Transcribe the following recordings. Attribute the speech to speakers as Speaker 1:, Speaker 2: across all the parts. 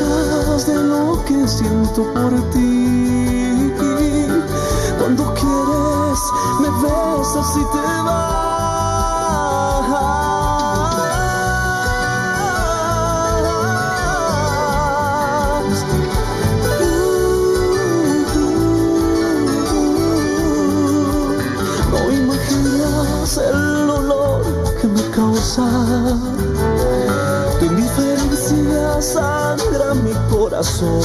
Speaker 1: de lo que siento por ti. Cuando quieres me besas y te vas. El olor que me causa. Tu indiferencia sangra mi corazón.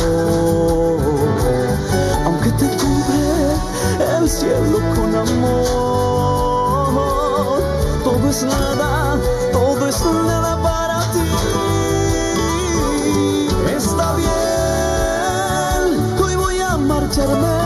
Speaker 1: Aunque te compré el cielo con amor, todo es nada, todo es nada para ti. Está bien, hoy voy a marcharme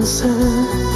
Speaker 2: answer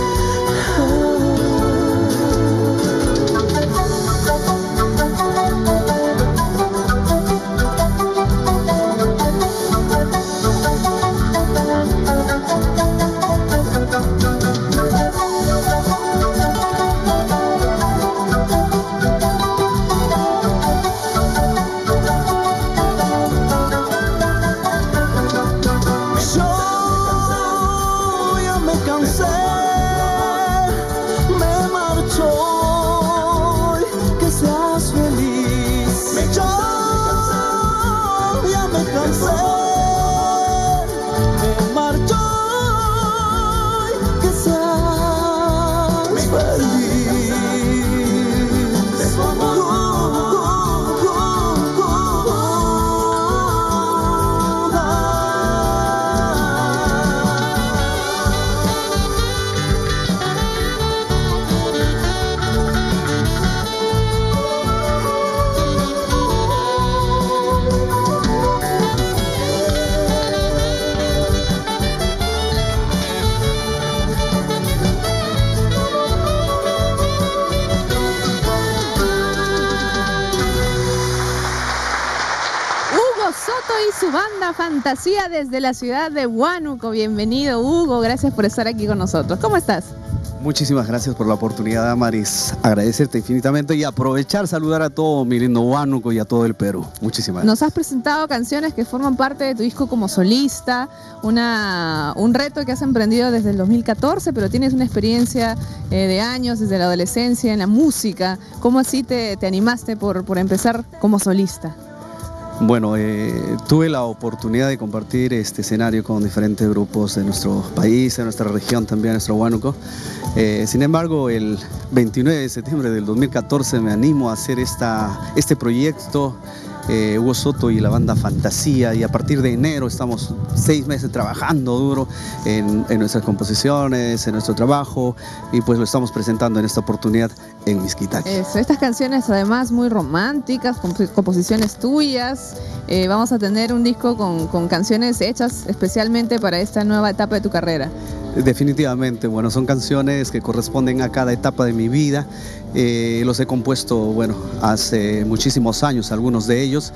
Speaker 2: Fantasía desde la ciudad de Huánuco. Bienvenido, Hugo. Gracias por estar aquí con nosotros. ¿Cómo estás?
Speaker 3: Muchísimas gracias por la oportunidad, Amaris. Agradecerte infinitamente y aprovechar, saludar a todo mi lindo Huánuco y a todo el Perú. Muchísimas gracias.
Speaker 2: Nos has presentado canciones que forman parte de tu disco como solista, una, un reto que has emprendido desde el 2014, pero tienes una experiencia eh, de años, desde la adolescencia, en la música. ¿Cómo así te, te animaste por, por empezar como solista?
Speaker 3: Bueno, eh, tuve la oportunidad de compartir este escenario con diferentes grupos de nuestro país, de nuestra región también, nuestro Huánuco. Eh, sin embargo, el 29 de septiembre del 2014 me animo a hacer esta, este proyecto eh, Hugo Soto y la banda Fantasía y a partir de enero estamos seis meses trabajando duro en, nuestras composiciones, en nuestro trabajo y pues lo estamos presentando en esta oportunidad en Misquitac.
Speaker 2: estas canciones además muy románticas, composiciones tuyas, eh, vamos a tener un disco con, con canciones hechas especialmente para esta nueva etapa de tu carrera.
Speaker 3: Definitivamente, bueno, son canciones que corresponden a cada etapa de mi vida. Eh, los he compuesto, bueno, hace muchísimos años, algunos de ellos.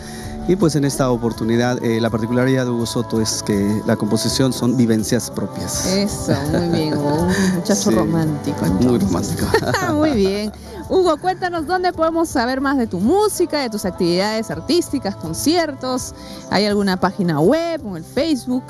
Speaker 3: Y pues en esta oportunidad, eh, la particularidad de Hugo Soto es que la composición son vivencias propias.
Speaker 2: Eso, muy bien, un muchacho romántico.
Speaker 3: Muy romántico.
Speaker 2: muy bien. Hugo, cuéntanos dónde podemos saber más de tu música, de tus actividades artísticas, conciertos. ¿Hay alguna página web o el Facebook?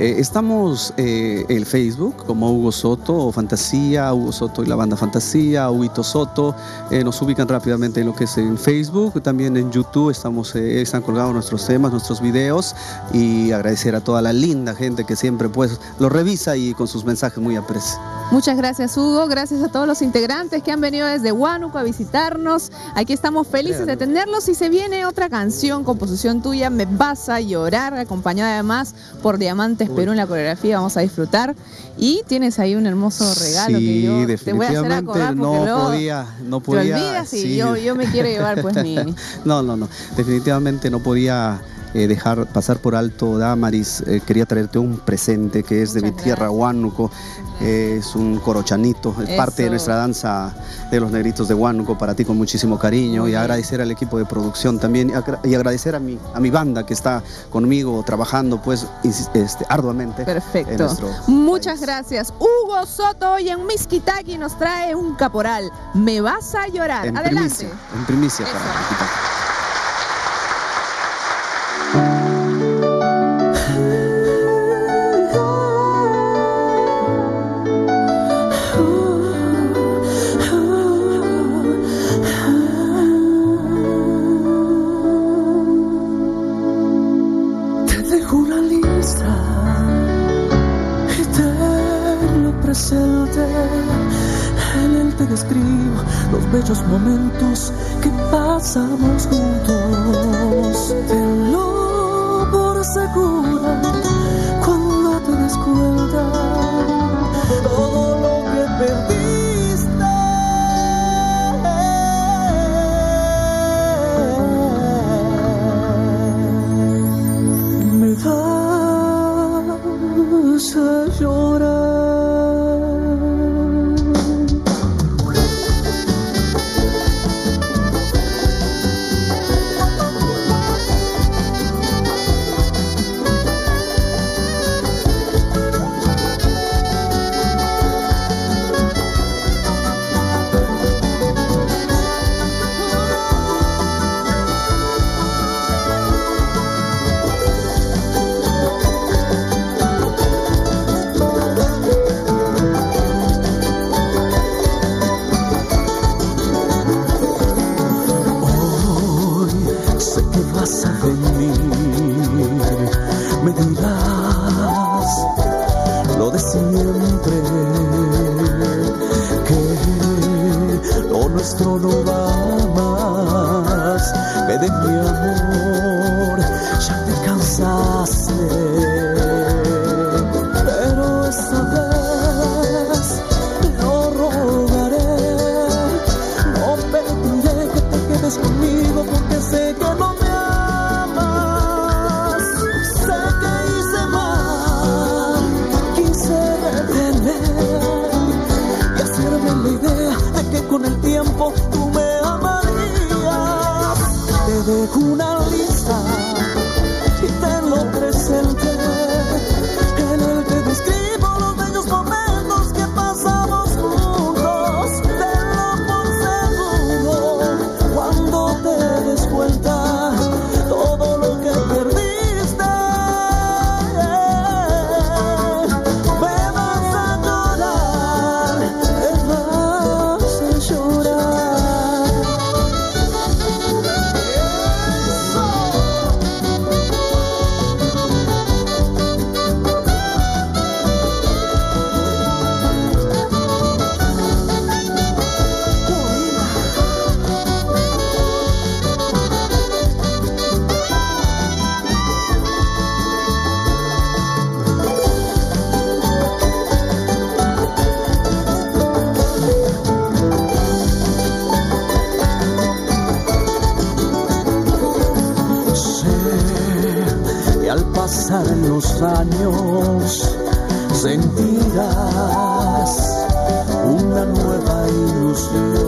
Speaker 3: Eh, estamos en eh, Facebook como Hugo Soto o Fantasía, Hugo Soto y la banda Fantasía, Huguito Soto. Eh, nos ubican rápidamente en lo que es en Facebook, también en YouTube estamos, están colgados nuestros temas, nuestros videos y agradecer a toda la linda gente que siempre pues lo revisa y con sus mensajes muy aprecia.
Speaker 2: Muchas gracias Hugo, gracias a todos los integrantes que han venido desde Huánuco a visitarnos. Aquí estamos felices de tenerlos y se viene otra canción, composición tuya, Me vas a llorar, acompañada además por Diamante Perú en la coreografía, vamos a disfrutar. Y tienes ahí un hermoso regalo que yo te voy a hacer acordar
Speaker 3: no podía, no podía.
Speaker 2: Te olvidas y yo, yo me quiero llevar pues mi.
Speaker 3: no, no, no. Definitivamente no podía eh, dejar pasar por alto Damaris. Eh, quería traerte un presente que es de mi tierra, Huánuco. es un corochanito, es parte de nuestra danza de los negritos de Huánuco. Para ti con muchísimo cariño y agradecer al equipo de producción también y agradecer a mi, a mi banda que está conmigo trabajando pues este, arduamente.
Speaker 2: Perfecto. Muchas gracias. Hugo Soto hoy en Miskitaki nos trae un caporal. Me vas a llorar.
Speaker 3: En
Speaker 2: Adelante.
Speaker 3: Primicia, en primicia para
Speaker 1: bellos momentos que pasamos juntos. Tenlo por segura cuando te des cuenta todo nuestro no va más. Me de mi amor. Los años, sentirás una nueva ilusión.